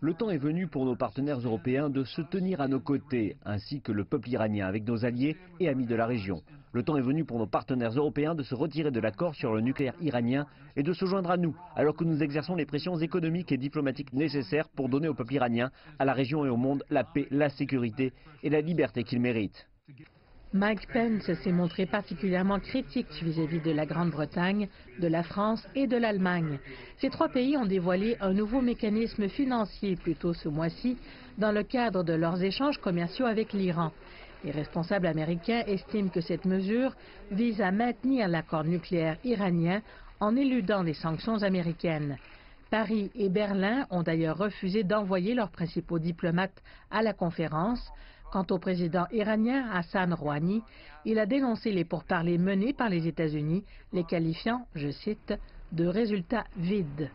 Le temps est venu pour nos partenaires européens de se tenir à nos côtés, ainsi que le peuple iranien, avec nos alliés et amis de la région. Le temps est venu pour nos partenaires européens de se retirer de l'accord sur le nucléaire iranien et de se joindre à nous, alors que nous exerçons les pressions économiques et diplomatiques nécessaires pour donner au peuple iranien, à la région et au monde la paix, la sécurité et la liberté qu'il mérite. Mike Pence s'est montré particulièrement critique vis-à-vis de la Grande-Bretagne, de la France et de l'Allemagne. Ces trois pays ont dévoilé un nouveau mécanisme financier plus tôt ce mois-ci dans le cadre de leurs échanges commerciaux avec l'Iran. Les responsables américains estiment que cette mesure vise à maintenir l'accord nucléaire iranien en éludant les sanctions américaines. Paris et Berlin ont d'ailleurs refusé d'envoyer leurs principaux diplomates à la conférence. Quant au président iranien Hassan Rouhani, il a dénoncé les pourparlers menés par les États-Unis, les qualifiant, je cite, de résultats vides.